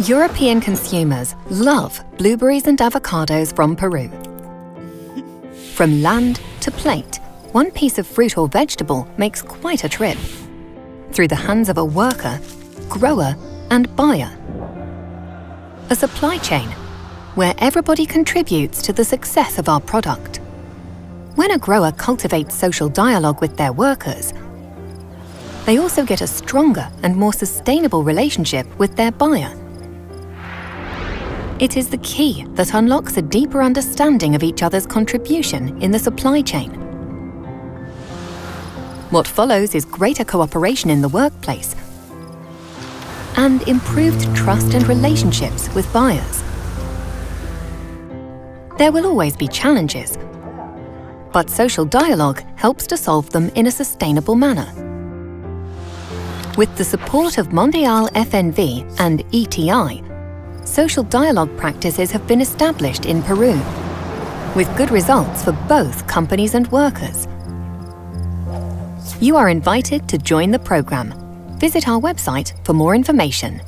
European consumers love blueberries and avocados from Peru. From land to plate, one piece of fruit or vegetable makes quite a trip. Through the hands of a worker, grower and buyer. A supply chain where everybody contributes to the success of our product. When a grower cultivates social dialogue with their workers, they also get a stronger and more sustainable relationship with their buyer. It is the key that unlocks a deeper understanding of each other's contribution in the supply chain. What follows is greater cooperation in the workplace and improved trust and relationships with buyers. There will always be challenges, but social dialogue helps to solve them in a sustainable manner. With the support of Mondiaal FNV and ETI, social dialogue practices have been established in Peru, with good results for both companies and workers. You are invited to join the programme. Visit our website for more information.